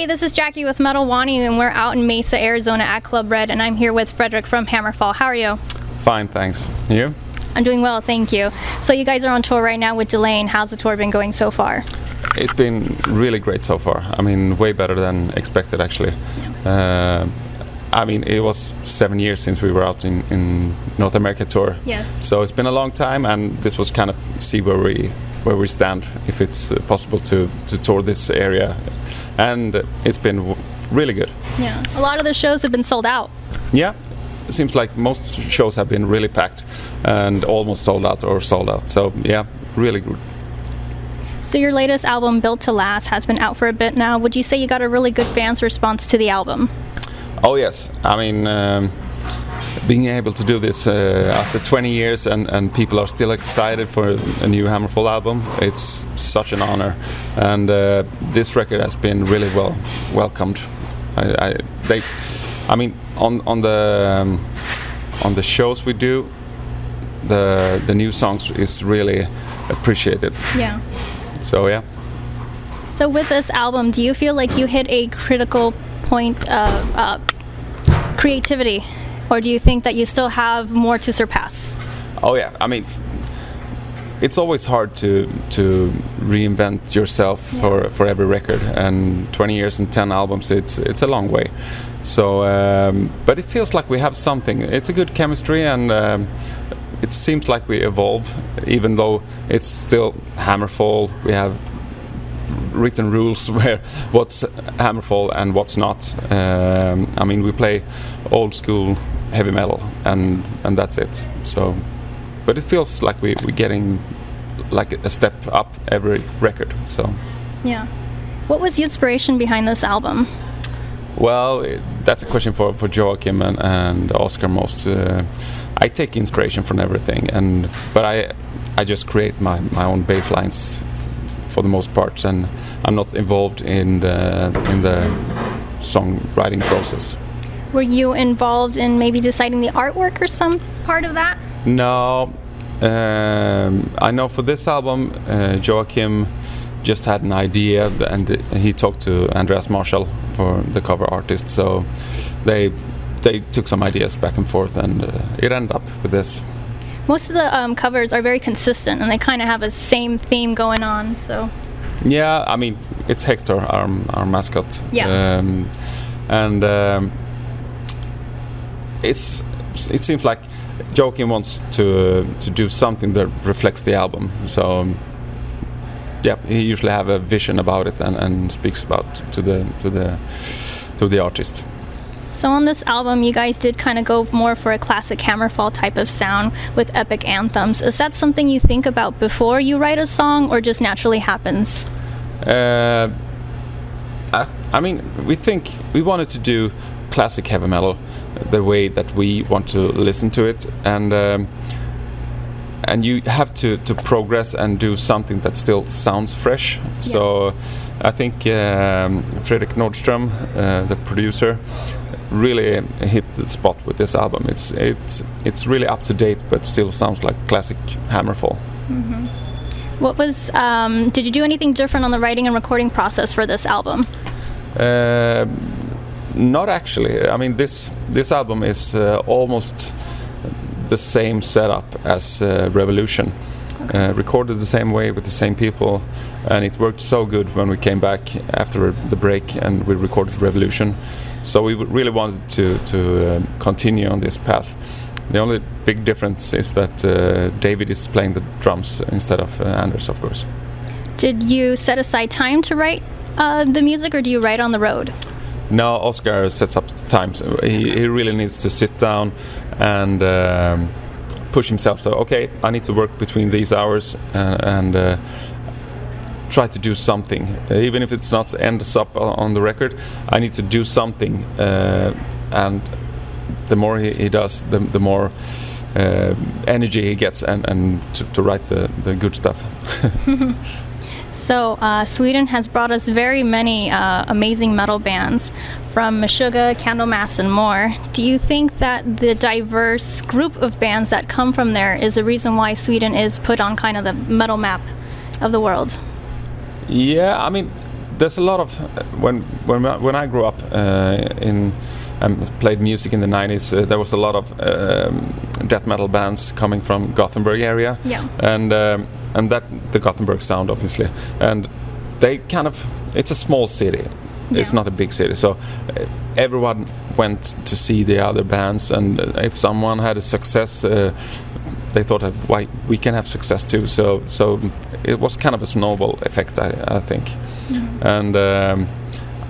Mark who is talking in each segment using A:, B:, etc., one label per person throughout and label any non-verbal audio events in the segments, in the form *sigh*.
A: Hey, this is Jackie with Metal Wani, and we're out in Mesa, Arizona at Club Red, and I'm here with Frederick from Hammerfall. How are you?
B: Fine, thanks. You?
A: I'm doing well, thank you. So you guys are on tour right now with Delain. How's the tour been going so far?
B: It's been really great so far. I mean, way better than expected, actually. Uh, I mean, it was seven years since we were out in, in North America tour.
A: Yes.
B: So it's been a long time, and this was kind of see where we where we stand, if it's possible to to tour this area, and it's been really good.
A: Yeah. A lot of the shows have been sold out.
B: Yeah. It seems like most shows have been really packed and almost sold out or sold out. So yeah, really good.
A: So your latest album, Built to Last, has been out for a bit now. Would you say you got a really good fans response to the album?
B: Oh yes, I mean, um, being able to do this uh, after 20 years and, and people are still excited for a new Hammerfall album, it's such an honor. And uh, this record has been really well welcomed. I, I, they, I mean, on on the um, on the shows we do, the the new songs is really appreciated.
A: Yeah.
B: So yeah.
A: So with this album, do you feel like you hit a critical point of uh, creativity, or do you think that you still have more to surpass?
B: Oh yeah, I mean, it's always hard to to reinvent yourself for for every record, and 20 years and 10 albums, it's it's a long way. So, um, but it feels like we have something. It's a good chemistry, and um, it seems like we evolve, even though it's still Hammerfall. We have written rules *laughs* where what's Hammerfall and what's not. Um, I mean, we play old school heavy metal, and and that's it. So, but it feels like we we're getting like a step up every record. So,
A: Yeah. What was the inspiration behind this album?
B: well, it, that's a question for for Joachim and, and Oscar most. Uh, I take inspiration from everything, and but I I just create my my own bass lines for the most part, and I'm not involved in the in the songwriting process.
A: Were you involved in maybe deciding the artwork or some part of that?
B: No, um, I know for this album, uh, Joachim just had an idea, and he talked to Andreas Marschall for the cover artist. So they they took some ideas back and forth, and uh, it ended up with this.
A: Most of the um, covers are very consistent, and they kind of have a same theme going on. So
B: Yeah, I mean it's Hector, our our mascot.
A: Yeah.
B: Um, and um, it's it seems like Joachim wants to to do something that reflects the album. So um, yeah, he usually have a vision about it and, and speaks about to the to the to the artist.
A: So on this album, you guys did kind of go more for a classic Hammerfall type of sound with epic anthems. Is that something you think about before you write a song, or just naturally happens?
B: Uh, I, I mean, we think we wanted to do classic heavy metal the way that we want to listen to it, and um, and you have to, to progress and do something that still sounds fresh. So I think um, Fredrik Nordström, uh, the producer, really hit the spot with this album. It's it's it's really up to date, but still sounds like classic Hammerfall.
A: What was? Um, did you do anything different on the writing and recording process for this album?
B: Uh, not actually. I mean, this this album is uh, almost the same setup as uh, Revolution. Uh, recorded the same way with the same people, and it worked so good when we came back after the break and we recorded Revolution. So we really wanted to to um, continue on this path. The only big difference is that uh, David is playing the drums instead of uh, Anders, of course.
A: Did you set aside time to write uh, the music, or do you write on the road?
B: No, Oscar sets up times. He, he really needs to sit down and um, push himself. So, okay, I need to work between these hours and, and uh, try to do something, Uh, even if it's not ends up o- on the record. I need to do something, uh, and the more he, he does, the, the more uh, energy he gets, and, and to, to write the, the good stuff. *laughs*
A: So, uh, Sweden has brought us very many uh, amazing metal bands from Meshuggah, Candlemass, and more. Do you think that the diverse group of bands that come from there is a reason why Sweden is put on kind of the metal map of the world?
B: Yeah, I mean, there's a lot of when when when I grew up uh, in and played music in the 90s. Uh, there was a lot of um, death metal bands coming from Gothenburg area,
A: Yeah.
B: and um, and that the Gothenburg sound obviously, and they kind of it's a small city. It's not a big city, so uh, everyone went to see the other bands, and uh, if someone had a success, uh, they thought that why we can have success too. So so it was kind of a snowball effect, I, I think, and um,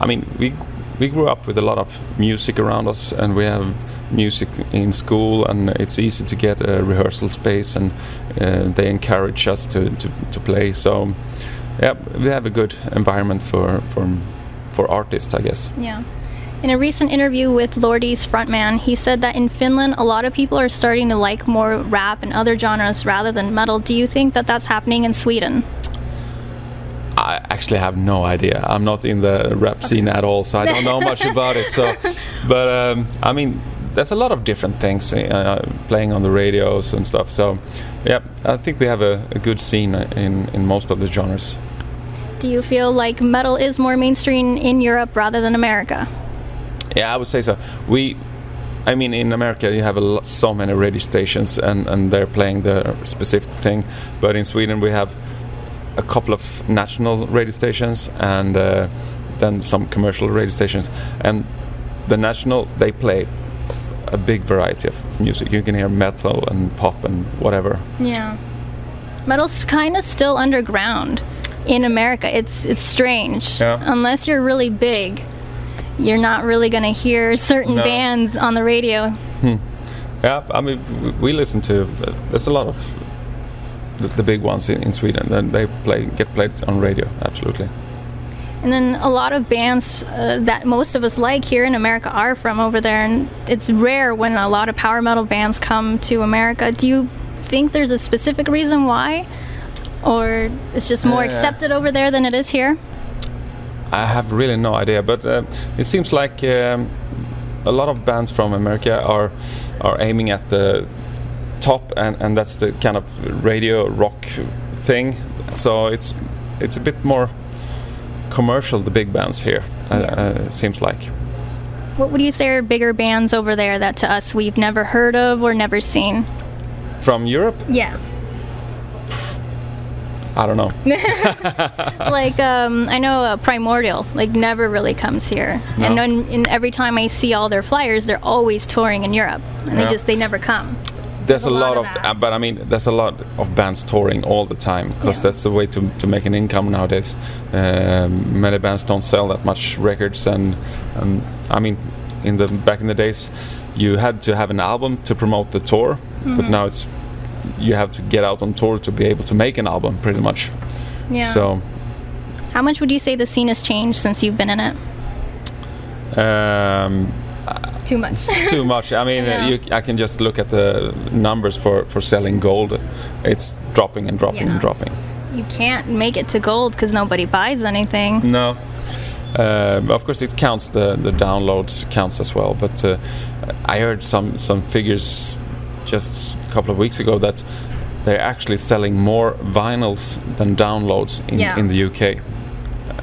B: I mean we we grew up with a lot of music around us, and we have music in school, and it's easy to get a rehearsal space, and uh, they encourage us to, to, to play. So yeah, we have a good environment for for for artists, I guess.
A: Yeah. In a recent interview with Lordi's frontman, he said that in Finland, a lot of people are starting to like more rap and other genres rather than metal. Do you think that that's happening in Sweden?
B: I actually have no idea. I'm not in the rap scene at all, so I don't know *laughs* much about it. So, but um, I mean, there's a lot of different things uh, playing on the radios and stuff. So, yeah, I think we have a, a good scene in in most of the genres.
A: Do you feel like metal is more mainstream in Europe rather than America?
B: Yeah, I would say so. We, I mean, in America you have a lot, so many radio stations, and and they're playing the specific thing. But in Sweden we have a couple of national radio stations and uh, then some commercial radio stations. And the national they play a big variety of music. You can hear metal and pop and whatever.
A: Yeah. Metal's kind of still underground in America. It's it's strange.
B: Yeah.
A: Unless you're really big, you're not really going to hear certain
B: No.
A: bands on the radio.
B: Yeah, I mean, we listen to. There's a lot of the, the big ones in, in Sweden. and They play get played on radio. Absolutely.
A: And then a lot of bands uh, that most of us like here in America are from over there, and it's rare when a lot of power metal bands come to America. Do you think there's a specific reason why? Or it's just more
B: Uh,
A: accepted over there than it is here?
B: I have really no idea, but uh, it seems like um, a lot of bands from America are are aiming at the top, and, and that's the kind of radio rock thing. So it's it's a bit more commercial. The big bands here uh, uh, seems like.
A: What would you say are bigger bands over there that to us we've never heard of or never seen?
B: From Europe,
A: Yeah.
B: I don't know. *laughs* *laughs*
A: like um, I know uh, Primordial like never really comes here,
B: No.
A: and, then and every time I see all their flyers, they're always touring in Europe, and they just they never come.
B: There's
A: a
B: a
A: lot
B: lot
A: of
B: uh, but I mean, there's a lot of bands touring all the time because
A: Yeah.
B: that's the way to, to make an income nowadays. Um, many bands don't sell that much records, and um, I mean, in the back in the days, you had to have an album to promote the tour, but
A: Mm-hmm.
B: now it's you have to get out on tour to be able to make an album, pretty much.
A: Yeah.
B: So.
A: How much would you say the scene has changed since you've been in it?
B: Um,
A: Too much. *laughs*
B: too much. I mean,
A: Yeah.
B: you, I can just look at the numbers for, for selling gold. It's dropping and dropping
A: Yeah.
B: and dropping.
A: you can't make it to gold because nobody buys anything.
B: No. Uh, of course, it counts the, the downloads counts as well. But uh, I heard some some figures just a couple of weeks ago that they're actually selling more vinyls than downloads in,
A: Yeah.
B: in the UK.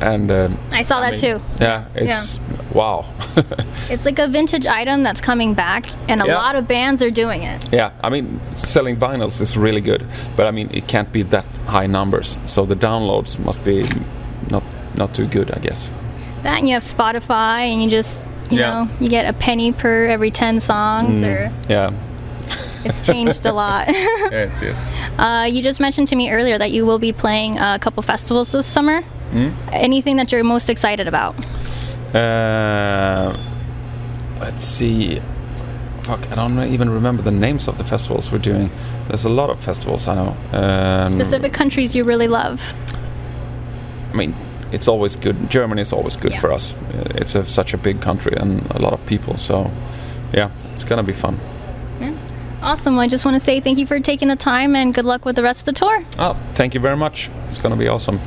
B: And um,
A: I saw that
B: mean,
A: too.
B: Yeah, it's wow. *laughs*
A: It's like a vintage item that's coming back, and a
B: Yeah.
A: lot of bands are doing it.
B: yeah, I mean, selling vinyls is really good, but I mean, it can't be that high numbers. So the downloads must be not not too good, I guess.
A: That and you have Spotify, and you just you
B: Yeah.
A: know you get a penny per every ten songs, or
B: Yeah.
A: It's changed a lot. *laughs* *laughs*
B: Yeah, it
A: uh, you just mentioned to me earlier that you will be playing a couple festivals this summer.
B: Hmm?
A: Anything that you're most excited about?
B: Uh, let's see. Fuck, I don't even remember the names of the festivals we're doing. There's a lot of festivals I know. Um,
A: Specific countries you really love?
B: I mean, it's always good. Germany is always good
A: Yeah.
B: for us. It's a, such a big country and a lot of people. So, yeah, it's gonna be fun.
A: Awesome. I just want to say thank you for taking the time and good luck with the rest of the tour.
B: Oh, thank you very much. It's gonna be awesome.